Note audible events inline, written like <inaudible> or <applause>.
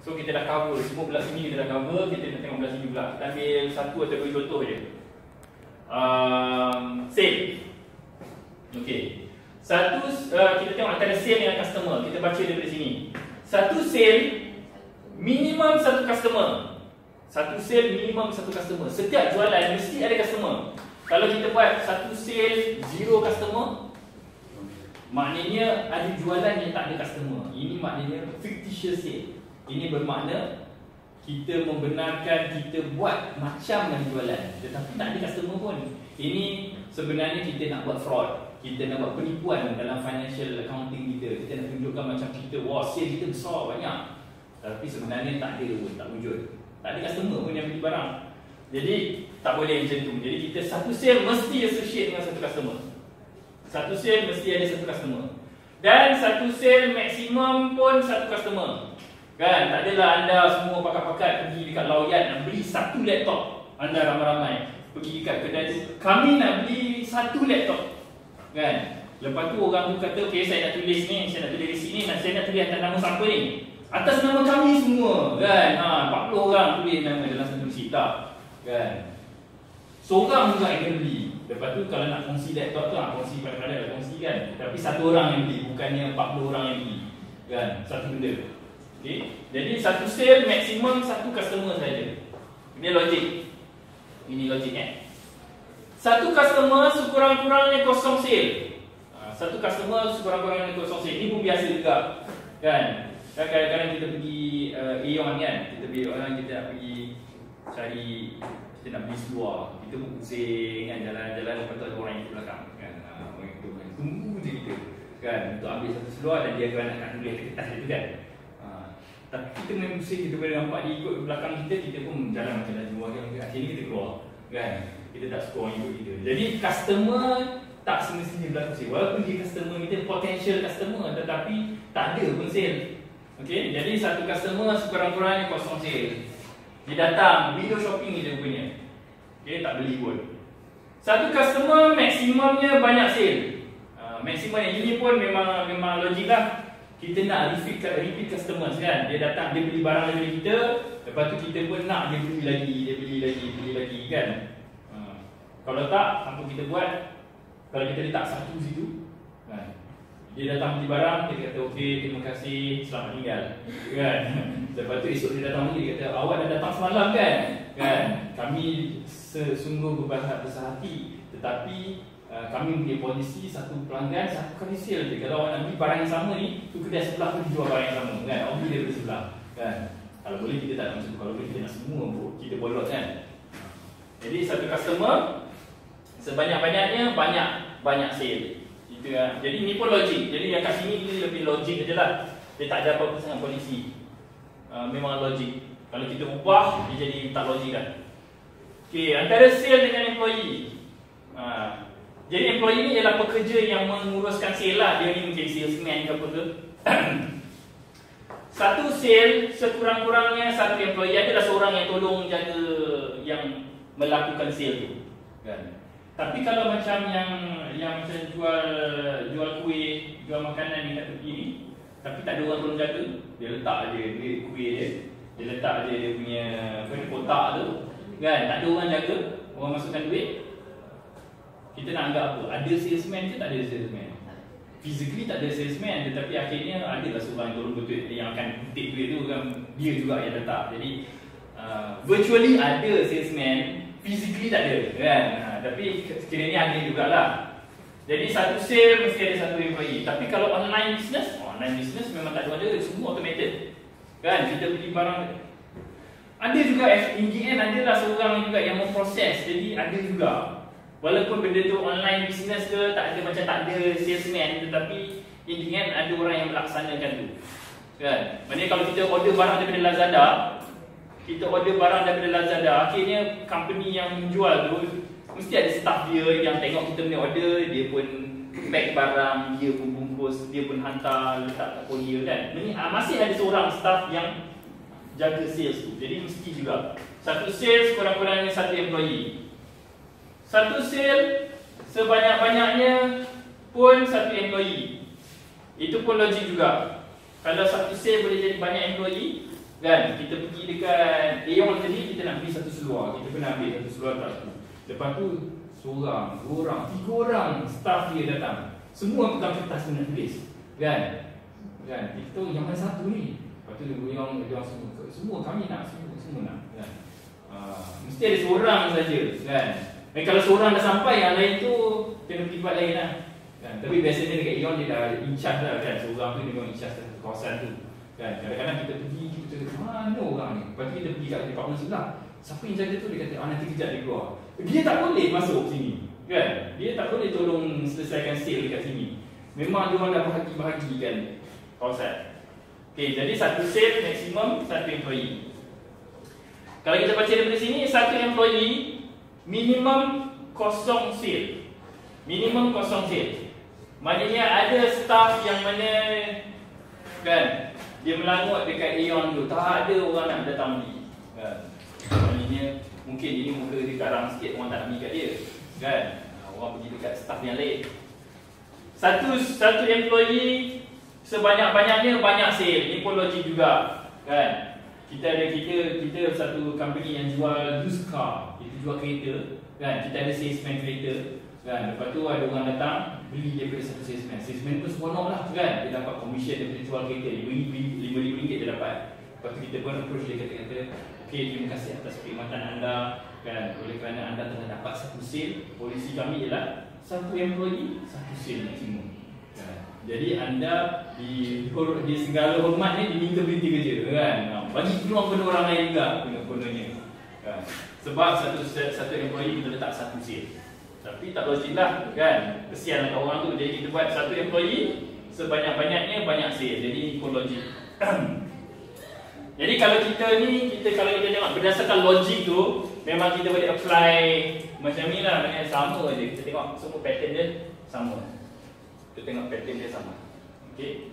So kita dah cover semua belah sini kita dah cover, kita nak tengok belah sini pula. Kita ambil satu atau dua contoh je. Um, sale. Okey. Satu uh, kita tengok antara sale dengan customer. Kita baca daripada sini. Satu sale minimum satu customer. Satu sale minimum satu customer. Setiap jualan mesti ada customer. Kalau kita buat satu sale zero customer, maknanya ada jualan yang tak ada customer. Ini maknanya fictitious sale. Ini bermakna kita membenarkan kita buat macam yang jualan tetapi tak ada customer pun. Ini sebenarnya kita nak buat fraud. Kita nak buat penipuan dalam financial accounting kita. Kita nak tunjukkan macam kita wah sale kita besar banyak. Tapi sebenarnya tak ada pun, tak wujud. Tak ada customer pun yang beli barang. Jadi tak boleh macam tu. Jadi kita satu sale mesti associate dengan satu customer. Satu sale mesti ada satu customer. Dan satu sale maksimum pun satu customer. Kan, tak adalah anda semua pakat-pakat pergi dekat lawyat nak beli satu laptop. Anda ramai-ramai pergi dekat kedai tu. Kami nak beli satu laptop. Kan? Lepas tu orang tu kata, okey saya nak tulis ni, saya nak tulis di sini, nak saya nak tulis atas nama siapa ni? Atas nama kami semua, kan? Ha, 40 orang tulis nama dalam satu sita. Kan? Seorang juga yang kena beli. Lepas tu kalau nak kongsi laptop tu, kongsi pada-pada lah kongsi kan. Tapi satu orang yang beli, bukannya 40 orang yang beli. Kan? Satu benda. Okay. Jadi satu sale maksimum satu customer saja. Ini logik. Ini logik eh. Satu customer sekurang-kurangnya kosong sale. Ha, satu customer sekurang-kurangnya kosong sale. Ini pun biasa juga. Kan? kan? Kadang-kadang kita pergi uh, Aeon kan. Kita pergi orang kita nak pergi cari kita nak beli seluar. Kita pun pusing kan jalan-jalan lepas tu ada orang yang belakang kan. Ha, orang kan. Tunggu je kita. Kan untuk ambil satu seluar dan dia akan nak tulis kertas itu kan. Tapi kita main pusing, kita boleh nampak dia ikut belakang kita, kita pun jalan macam jual kan. Akhirnya kita keluar. Kan? Kita tak suka orang ikut kita. Jadi customer tak semestinya berlaku sale. Walaupun dia customer kita, potential customer tetapi tak ada pun sale. Okay? Jadi satu customer sekurang-kurangnya kosong sale. Dia datang, window shopping je punya. Okay? Tak beli pun. Satu customer maksimumnya banyak sale. Uh, maksimum yang ini pun memang memang logik lah kita nak repeat, repeat customers kan. Dia datang dia beli barang daripada kita lepas tu kita pun nak dia beli lagi dia beli lagi beli lagi kan? Ha. kalau tak apa kita buat? Kalau kita letak satu situ kan? Dia datang beli barang kita kata okey terima kasih selamat tinggal. <laughs> Kan? Lepas tu esok dia datang lagi dia kata awak dah datang semalam kan? Kan? Kami sesungguh berbahasa besar hati. Tetapi Uh, kami punya polisi satu pelanggan satu kali sale je. Kalau awak nak beli barang yang sama ni tu kedai sebelah pun jual barang yang sama kan? Awak beli daripada sebelah kan? Kalau boleh kita tak nak macam tu. Kalau boleh kita nak semua pun kita bolot kan? Jadi satu customer sebanyak-banyaknya banyak banyak sale. Itu kan jadi ni pun logik. Jadi yang kat sini ni lebih logik aja lah. Dia tak ada apa-apa sangat polisi. Uh, memang logik. Kalau kita ubah dia jadi tak logik kan? Okay, antara sale dengan employee. Uh, jadi employee ni ialah pekerja yang menguruskan sale lah. Dia ni mungkin salesman ke apa ke. <clears throat> satu sale sekurang-kurangnya satu employee adalah seorang yang tolong jaga yang melakukan sale tu. Kan? Tapi kalau macam yang yang macam jual jual kuih, jual makanan ni kat tepi ni, tapi tak ada orang tolong jaga, dia letak aje dia kuih dia. Dia letak aje dia punya apa ni kotak tu. Kan? Tak ada orang jaga, orang masukkan duit, kita nak anggap apa? Ada salesman ke tak ada salesman? Physically tak ada salesman tetapi akhirnya ada lah seorang tolong betul yang akan kutip duit tu kan dia juga yang letak. Jadi uh, virtually ada salesman, physically tak ada kan? Uh, tapi sekiranya ada jugalah. Jadi satu sale mesti ada satu employee. Tapi kalau online business, online business memang tak ada semua automated. Kan? Kita beli barang ada juga in the end adalah seorang juga yang memproses. Jadi ada juga Walaupun benda tu online business ke tak ada macam tak ada salesman tetapi intinya ada orang yang melaksanakan tu. Kan? Maksudnya kalau kita order barang daripada Lazada, kita order barang daripada Lazada, akhirnya company yang menjual tu mesti ada staff dia yang tengok kita punya order, dia pun pack barang, dia pun bungkus, dia pun hantar letak kat courier kan. Maksudnya ah, masih ada seorang staff yang jaga sales tu. Jadi mesti juga satu sales kurang-kurangnya satu employee. Satu sale sebanyak-banyaknya pun satu employee. Itu pun logik juga. Kalau satu sale boleh jadi banyak employee, Kan, kita pergi dekat Aeon tadi, kita nak beli satu seluar. Kita pernah ambil satu seluar tak satu Lepas tu, seorang, dua orang, tiga orang staff dia datang. Semua pegang kertas kena tulis Kan? Kan, kita tahu yang mana satu ni? Lepas tu dia yang dia semua. Semua kami nak, semua, semua nak kan? Uh, mesti ada seorang saja kan Dan kalau seorang dah sampai, yang lain tu Kena pergi lain lah. Kan? Tapi biasanya dekat Aeon dia dah in charge lah kan? Seorang tu dia memang in charge kawasan tu. Kan, kadang-kadang kita pergi, kita kata, mana orang ni? Lepas tu kita pergi kat department sebelah. Siapa yang jaga tu, dia kata, ah nanti kejap dia keluar. Dia tak boleh masuk sini Kan, dia tak boleh tolong selesaikan sale dekat sini. Memang dia orang dah bahagi-bahagikan kawasan. Okay, jadi satu sale maksimum satu employee. Kalau kita baca daripada sini, satu employee Minimum kosong sale Minimum kosong sale Maknanya ada staff yang mana Kan, dia melangut dekat Aeon tu. Tak ada orang nak datang beli kan. Maknanya mungkin ini muka dia garang sikit orang tak nak beli kat dia kan. Orang pergi dekat staff yang lain. Satu satu employee sebanyak-banyaknya banyak sale ni pun logik juga kan kita ada kita kita satu company yang jual used car. Kita jual kereta kan? Kita ada salesman kereta kan? Lepas tu ada orang datang beli daripada satu salesman. Salesman pun seronok lah kan? Dia dapat commission daripada jual kereta. RM5,000 ringgit dia dapat. Lepas tu kita pun approach dia kata-kata ok terima kasih atas perkhidmatan anda kan? Oleh kerana anda telah dapat satu sale polisi kami ialah satu employee satu sale maksimum jadi anda di, di segala hormat ni diminta berhenti kerja kan? Bagi peluang kepada orang lain juga kononnya kan? Sebab satu satu employee kita letak satu sale tapi tak logik lah kan? Kesian lah orang tu. Jadi kita buat satu employee Sebanyak-banyaknya banyak sale Jadi pun logik. <clears throat> Jadi kalau kita ni kita Kalau kita tengok berdasarkan logik tu Memang kita boleh apply Macam ni lah. Maksudnya sama je. Kita tengok semua pattern dia Sama Kita tengok pattern dia sama. Okay